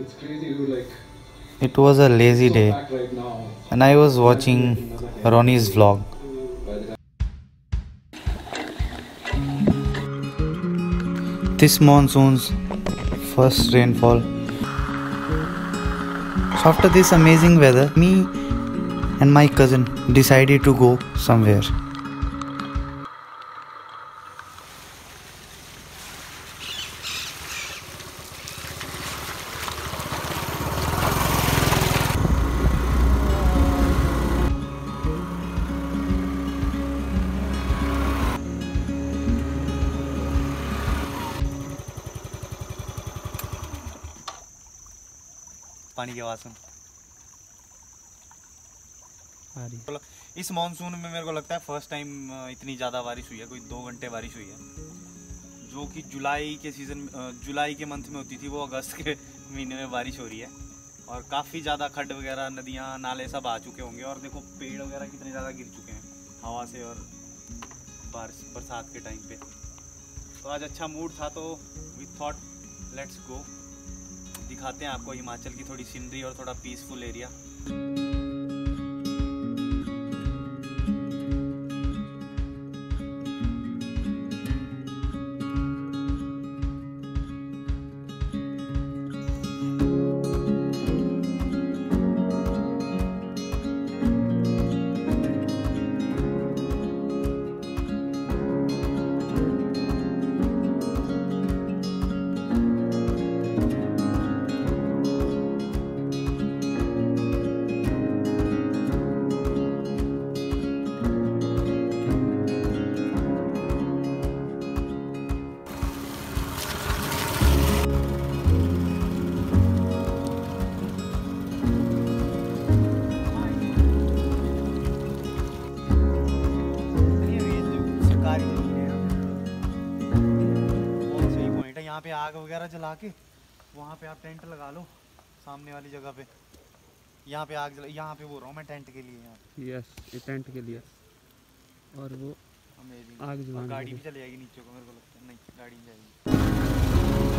It's crazy, dude. Like, It was a lazy day, packed right now. and I was watching Ronnie's vlog. This monsoon's first rainfall. So after this amazing weather, me and my cousin decided to go somewhere. पानी की आवाज़ सुन। इस monsoon में मेरे को लगता है first time इतनी ज़्यादा बारिश हुई है कोई दो घंटे बारिश हुई है। जो कि जुलाई के सीज़न जुलाई के मंथ में होती थी वो अगस्त के महीने में बारिश हो रही है। और काफ़ी ज़्यादा खड्ड वगैरह नदियाँ नाले सब आ चुके होंगे और देखो पेड़ वगैरह कितने ज़्यादा गिर चुके हैं हवा से और बारिश बरसात के टाइम पे। तो आज अच्छा मूड था तो वी थॉट लेट्स गो दिखाते हैं आपको हिमाचल की थोड़ी सीनरी और थोड़ा पीसफुल एरिया यहाँ पे आग वगैरह जला के वहाँ पे आप टेंट लगा लो सामने वाली जगह पे। यहाँ पे आग जला यहाँ पे बोल रहा हूँ मैं टेंट के लिए यहाँ। यस ये टेंट के लिए। और वो आग जला गाड़ी भी चले जाएगी नीचे को मेरे को लगता है। नहीं गाड़ी जाएगी।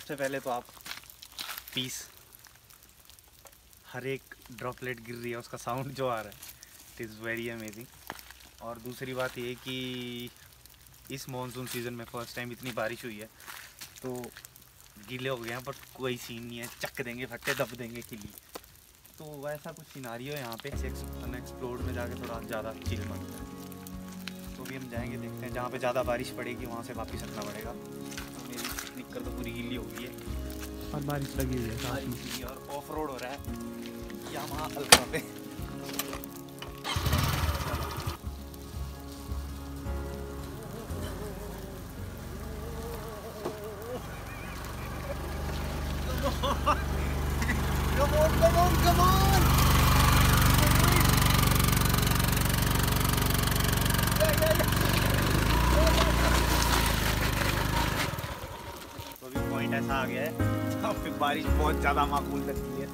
सबसे पहले तो आप पीस, हर एक ड्रॉपलेट गिर रही है, उसका साउंड जो आ रहा है इट इज़ वेरी अमेजिंग और दूसरी बात ये कि इस मानसून सीज़न में फ़र्स्ट टाइम इतनी बारिश हुई है तो गीले हो गए हैं बट कोई सीन नहीं है, चक देंगे, फट्टे दब देंगे किली तो वैसा कुछ सिनारियो है यहाँ पे अनएक्सप्लोर्ड में जाके थोड़ा ज़्यादा चिल बनता तो भी हम जाएँगे, देखते हैं, जहाँ पे ज़्यादा बारिश पड़ेगी, वहाँ से वापस हटना पड़ेगा। निकल तो पूरी गीली हो गई है। और बारिश लगी हुई है और ऑफ़ रोड हो रहा है। यहाँ अल्फ़ा पे। पॉइंट ऐसा आ गया है। जहाँ पे बारिश बहुत ज़्यादा माकूल लगती है।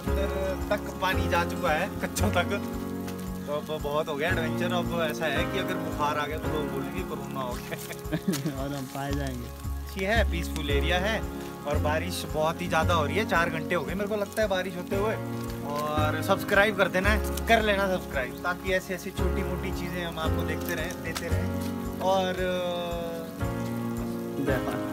अंदर तक पानी जा चुका है कच्चों तक। तो अब बहुत हो गया एडवेंचर अब ऐसा है कि अगर बुखार आ गया तो लोग बोलेंगे कोरोना हो गया। और हम पाए जाएँगे। अच्छी है पीसफुल एरिया है। और बारिश बहुत ही ज़्यादा हो रही है चार घंटे हो गए मेरे को लगता है बारिश होते हुए। और सब्सक्राइब कर देना है कर लेना सब्सक्राइब ताकि ऐसी ऐसी छोटी मोटी चीज़ें हम आपको देखते रहें देते रहें। और जय माता